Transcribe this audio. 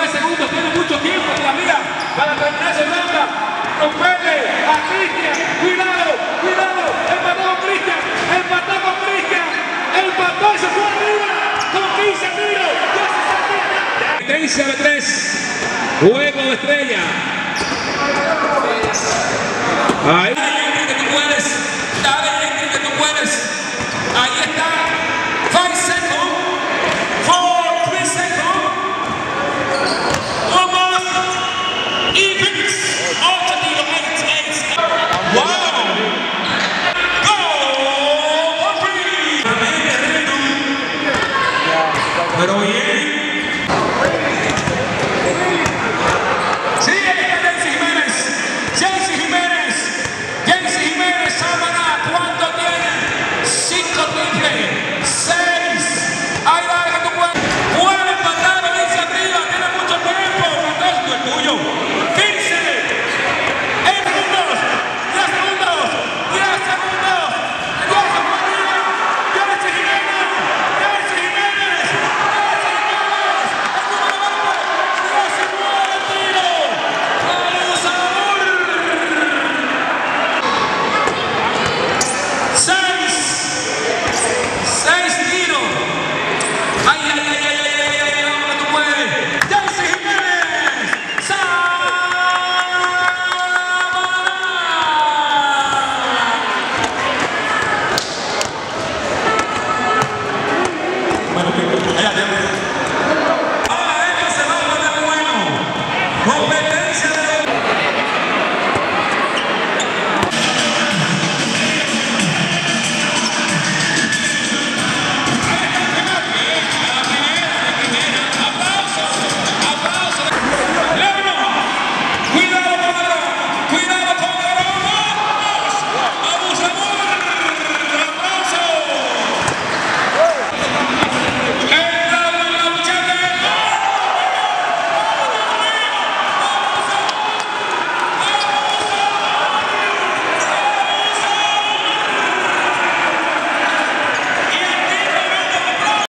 10 segundos. Tiene mucho tiempo todavía para terminar su ronda. Compete a Cristian. Cuidado. Cuidado. Empató con Cristian. Empató con Cristian. Empató y se fue arriba. Con 15 tiros. Ya se salió. Competencia de 3. Juego de estrella. Ahí. Pero oye,